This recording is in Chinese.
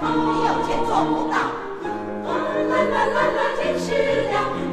你有钱做不到。啦啦啦啦天使呀